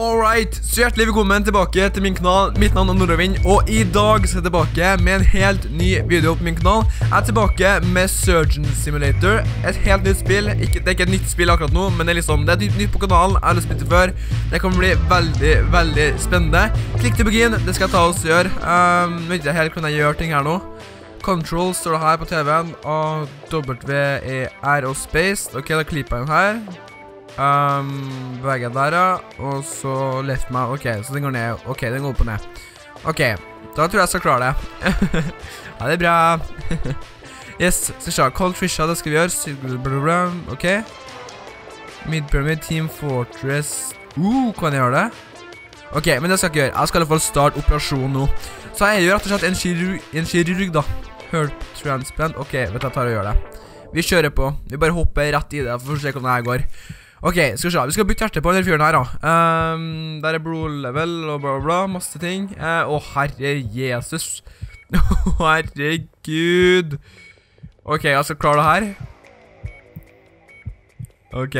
Alright, så hjertelig velkommen tilbake til min kanal. Mitt navn er Nordavind, og i dag skal jeg tilbake med en helt ny video på min kanal. Jeg er tilbake med Surgeon Simulator, et helt nytt spill. Ikke, det er ikke et nytt spill akkurat nå, men det er liksom, det er nytt på kanalen. Jeg har lyst til det før. Det kan bli veldig, veldig spennende. Klikk til begin, det skal jeg ta oss gjøre. Um, vet ikke helt hvordan jeg gjør ting her nå. Control står det her på TV-en, og W-E-R og Space. Ok, da klipper jeg den her. Um, beveger der, ja. Og så left meg. Ok, så den går ned. Ok, den går opp og ned. Ok, da tror jeg jeg skal klare det. ja, det er bra. yes, vi se. Cold Trisha, det skal vi gjøre. Ok. Mid Pyramid, Team Fortress Uh, kan jeg gjøre det? Ok, men det skal jeg ikke gjøre. Jeg skal i hvert fall starte operasjonen nå. Så jeg gjør rett og slett en kirurg, en kirurg da. Herp transplant. Ok, vet du, jeg tar og gjør det. Vi kjører på. Vi bare hopper rett i det for å se hvordan det her går. Ok, skal vi se. Vi skal bytte hjerte på denne fyren her, da. Um, der er blodlevel, og bla, bla, bla. Masse ting. Å, uh, herre Jesus. Å, herregud. Ok, jeg skal klare det her. Ok.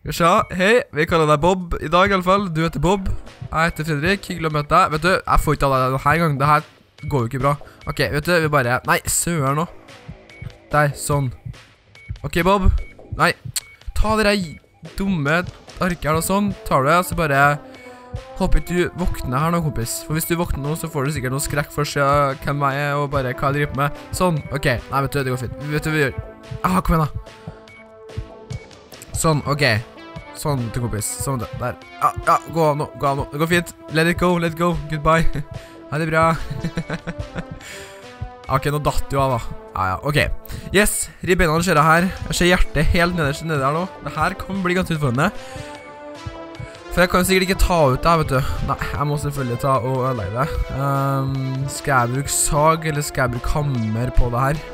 Skal vi se. Hei, vi kaller deg Bob i dag, i alle fall. Du heter Bob. Jeg heter Fredrik. Hyggelig å møte deg. Vet du, jeg får ikke av deg denne gangen. Det her går jo ikke bra. Ok, vet du, vi bare Nei, søren nå. Der, sånn. Ok, Bob. Nei. Ta det der dumme arket her og sånn. Tar du det, så bare Håper ikke du våkner her nå, kompis. For hvis du våkner nå, så får du sikkert noe skrekk for å se hvem jeg er, og bare hva jeg driver med. Sånn. OK. Nei, vet du, det går fint. Vet du hva vi gjør? Ah, kom igjen, da. Sånn. OK. Sånn til kompis. Sånn. Der. Ja, ja, gå av nå. Gå av nå. Det går fint. Let it go. Let it go. Goodbye. Ha det bra. Ok, nå datt du av, da. Ja, ja, ok. Yes, ribbeina ser jeg her. Jeg ser hjertet helt nederst nede her nå. Det her kan bli ganske utfordrende. For jeg kan sikkert ikke ta ut det her, vet du. Nei, jeg må selvfølgelig ta og ødelegge det. Um, skal jeg bruke sag, eller skal jeg bruke hammer på det her?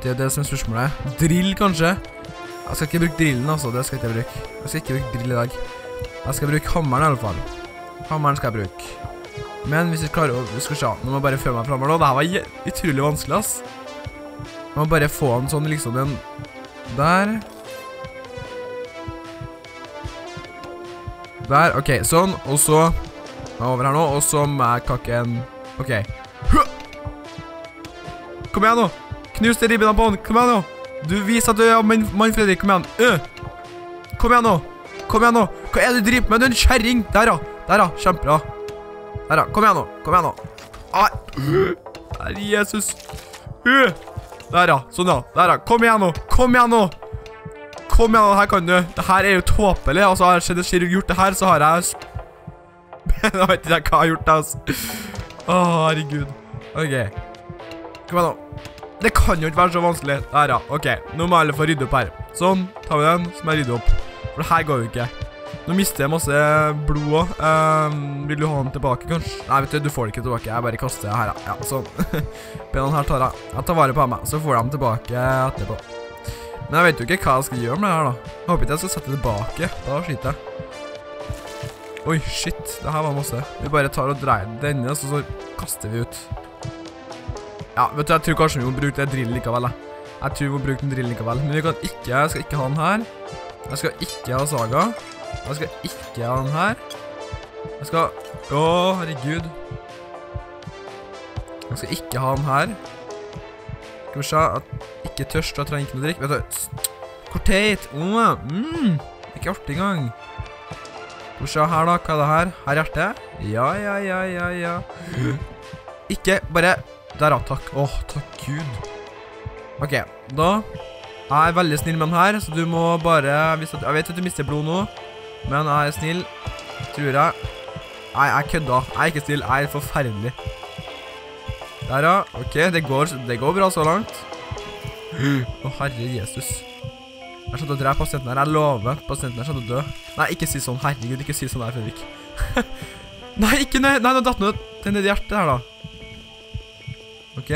Det er det som er spørsmålet. Drill, kanskje? Jeg skal ikke bruke drillen, altså. Det skal jeg ikke bruke. Jeg skal ikke bruke drill i dag. Jeg skal bruke hammeren i alle fall. Hammeren skal jeg bruke. Men hvis vi klarer å Vi skal se. Nå må jeg bare føre meg framover nå. Dette var utrolig vanskelig, ass. Jeg må bare få en sånn liksom en Der. Der. OK, sånn. Og så er over her nå, og så må jeg kakke en OK. Kom igjen, nå. Knus de ribbene på han! Kom igjen, nå. Du viser at du er mann, Fredrik. Kom igjen. Kom igjen, nå. Kom igjen, nå. Hva er det du driver med? Du er en kjerring. Der, ja. Der, ja. Kjempebra. Der, da. Kom igjen nå. Kom igjen nå. Ai. Herre Jesus. Der, ja. Sånn, ja. Der, ja. Kom igjen nå. Kom igjen nå. Kom igjen nå. Her kan du. Det her er jo tåpelig. Altså, har jeg kirurg gjort det her, så har jeg Da vet ikke hva jeg har gjort, altså. Å, herregud. OK. Kom igjen nå. Det kan jo ikke være så vanskelig. Der, ja. OK. Nå må alle få rydde opp her. Sånn. Tar vi den, så må jeg rydde opp. For det her går jo ikke. Nå mister jeg masse blod også. Um, vil du ha den tilbake, kanskje? Nei, vet du, du får det ikke tilbake. Jeg bare kaster det her, ja. sånn. Pennene her tar jeg. Jeg tar vare på meg, så får jeg dem tilbake etterpå. Men jeg vet jo ikke hva jeg skal gjøre med det her, da. Jeg håper ikke jeg skal sette det tilbake. Da sliter jeg. Oi, shit. Det her var masse. Vi bare tar og dreier denne, så, så kaster vi ut. Ja, vet du, jeg tror kanskje vi må bruke det drillen likevel, jeg. Jeg tror vi må bruke den drillen likevel. Men vi kan ikke, jeg skal ikke ha den her. Jeg skal ikke ha saga. Jeg skal ikke ha den her. Jeg skal Å, herregud. Jeg skal ikke ha den her. Skal vi se at Ikke tørst, da trenger ikke noe drikk. Vet du Hvor teit. Oh, mm. Ikke artig engang. Skal vi se her, da. Hva er det her? Her er hjertet. Ja, ja, ja, ja, ja. Ikke bare Der, ja. Takk. Åh, takk Gud. OK. Da jeg er veldig snill med den her, så du må bare Jeg vet at du mister blod nå. Men jeg er snill, tror jeg. Nei, jeg kødda. Jeg er ikke snill. Jeg er forferdelig. Der, ja. Ok, det går, det går bra så langt. Å, oh, herre Jesus. Jeg skal til å drepe pasienten her. Jeg lover. Pasienten her skal til å dø. Nei, ikke si sånn. Herregud, ikke si sånn her, Fredrik. nei, ikke ned. Nei, nå datt den til nedi hjertet her, da. Ok.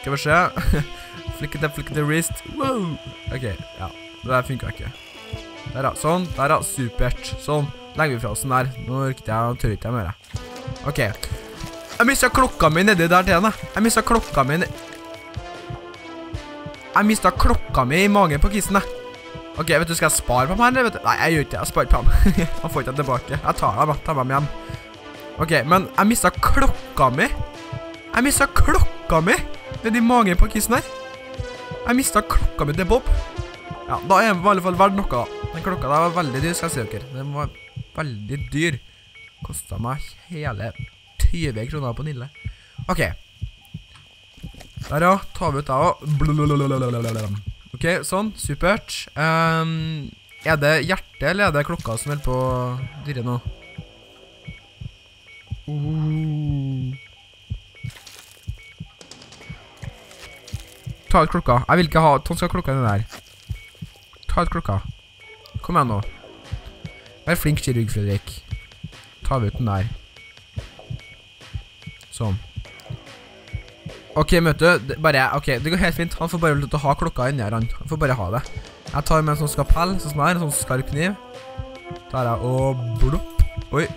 Skal vi se. flikkete, flikkete wrist. Wow. Ok, ja. Det der funka ikke. Der, ja. Sånn. Der, ja. Supert. Sånn. Legger vi fra oss den der. Nå orket jeg, tør ikke jeg mer. OK. Jeg mista klokka mi nedi der til henne. Jeg mista klokka mi Jeg mista klokka mi i magen på kissen, jeg. Ok, vet du, skal jeg spare på meg, eller? Nei, jeg gjør ikke det. Jeg sparer på ham. Han får ikke dem tilbake. Jeg tar dem, tar dem hjem. Ok, men jeg mistet klokka mi. Jeg mistet klokka mi nedi magen på kissen her. Jeg mistet klokka mi til Bob. Ja, da er den i alle fall verdt noe, da. Den klokka der var veldig dyr, skal jeg si dere. Den var veldig dyr. Kostet meg hele 20 kroner på Nille. Ok. Der, ja. Tar vi ut det også. Ok, sånn. Supert. Ehm, er det hjertet, eller er det klokka som holder på å dirre nå? Uh. Ta ut klokka. Jeg vil ikke ha Sånn skal klokka den der. Ta ut klokka. Kom igjen nå. Vær flink kirurg, Fredrik. Ta ut den der. Sånn. Ok, møte. Det, bare, ok, det går helt fint. Han får bare lov til å ha klokka inni her. Han Han får bare ha det. Jeg tar med en sånn skapell, sånn som her, en sånn skarp kniv. Der, ja. Og blopp. Oi.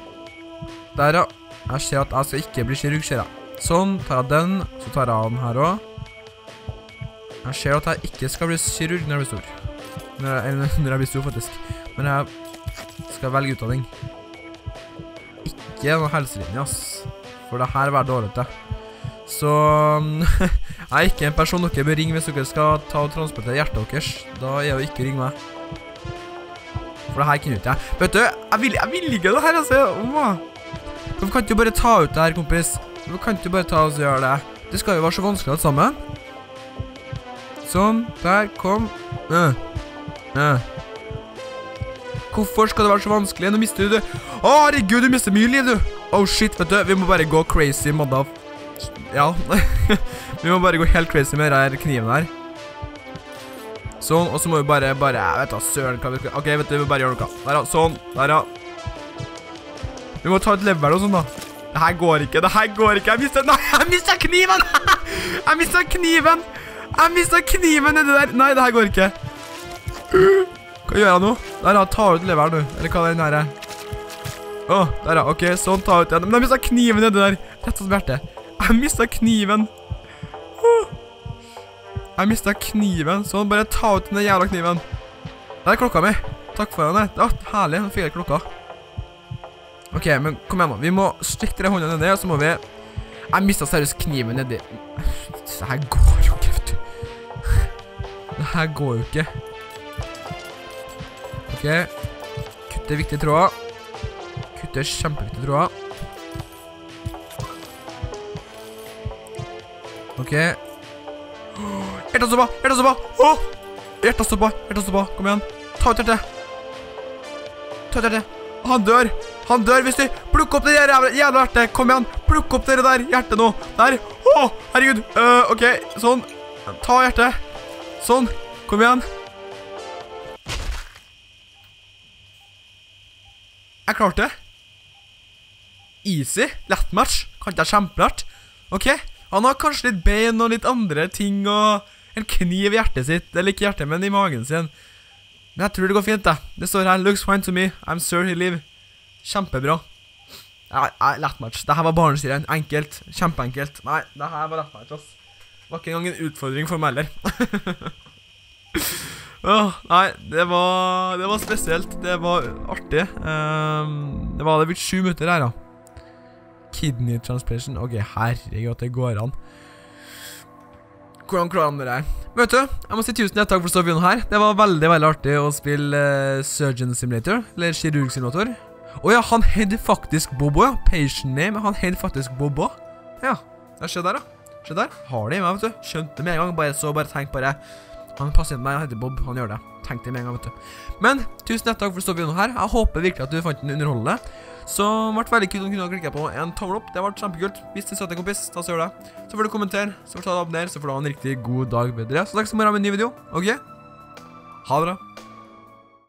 Der, ja. Jeg ser at jeg skal ikke bli kirurg, ser jeg. Sånn. Tar jeg den. Så tar jeg den her også. Jeg ser at jeg ikke skal bli kirurg når jeg blir stor. Når jeg, blir stor, faktisk. Men jeg skal velge utdanning. Ikke noe helselinje, ass. For det her var dårlig til. Så jeg er ikke en person dere bør ringe hvis dere skal ta og transportere hjertet deres. Da er det ikke å ringe meg. For det her kunne ikke jeg. Vet du, jeg vil, jeg vil ikke det her, altså. Oma. Hvorfor kan du bare ta ut det her, kompis? Hvorfor kan du bare ta og gjøre det? Det skal jo være så vanskelig alt sammen. Sånn, der, kom. Øh. Hvorfor skal det være så vanskelig? Nå mister du det. Å, herregud, du mister mye liv, du. Oh, shit, vet du. Vi må bare gå crazy, modda. Ja. vi må bare gå helt crazy med denne kniven her. Sånn, og så må vi bare, bare, vet da, søren hva vi skal, ok, vet du, vi bare gjøre noe. Der, ja, sånn, der, ja. Vi må ta et level og sånn, da. Dette går ikke, det her går ikke. Jeg mistet, nei, jeg mistet kniven! jeg mistet kniven! Jeg mistet kniven nedi der. Nei, det her går ikke. Hva gjør jeg nå? Der, da, ta ut leveren, du. Eller hva er den her er. Åh, der, da. Ok, sånn, ta ut igjen. Men jeg mistet kniven nedi der. Rett som hjertet. Jeg mistet kniven. Oh. Jeg mistet kniven. Sånn, bare ta ut den jævla kniven. Der er klokka mi. Takk for den. Det var herlig. Nå fikk jeg klokka. Ok, men kom igjen nå. Vi må stikke dere hånda nedi, og så må vi... Jeg mistet seriøst kniven nedi. Det her går jo ikke, vet du. Det her går jo ikke. Ok. Kutte viktige tråder. Kutte kjempeviktige tråder. Ok. Hjertestoppa! Hjertestoppa! Åh! Hjertestoppa! Hjertestoppa! Kom igjen. Ta ut hjertet. Ta ut hjertet. Han dør. Han dør hvis du plukker opp det jævla, hjertet. Kom igjen. Plukk opp det der hjertet nå. Der. Åh, herregud. Uh, ok, sånn. Ta hjertet. Sånn. Kom igjen. Jeg klarte det. Easy. Lett match. Kan jeg kjempelært? Ok. Han har kanskje litt bein og litt andre ting og en kniv i hjertet sitt. Eller ikke hjertet, men i magen sin. Men jeg tror det går fint, da. Det står her 'Looks fine to me. I'm sure he live'. Kjempebra. Ja, lett match. Dette var barnesirien. Enkelt. Kjempeenkelt. Nei, dette var lett match, ass. Det var ikke engang en utfordring for meg heller. Åh, nei, det var, det var spesielt. Det var artig. Um, det var det blitt sju minutter her, da. Kidney transplantation. Ok, herregud, det går an. Hvordan klarer han det her? Vet du, jeg må si tusen takk for videoen her. Det var veldig veldig artig å spille uh, Surgeon Simulator, eller kirurgsimulator. Å ja, han het faktisk Bobo, ja. Patient name, han het faktisk Bobo. Ja, se der, da. Se der. Har det i meg, vet du. Skjønte med en gang. Bare så, bare tenk bare. Han pasienten meg, han heter Bob. Han gjør det. Tenkte med en gang, vet du. Men tusen takk for videoen her. Jeg håper virkelig at du fant den underholdende. Så ble det veldig kult om du kunne klikke på en tommel opp. Det ble kjempekult. Hvis du støtter kompis, da så gjør det. Så får du kommentere, så får du abonnere, så får du ha en riktig god dag bedre. Så takk skal du ha med en ny video. Ok? Ha det bra.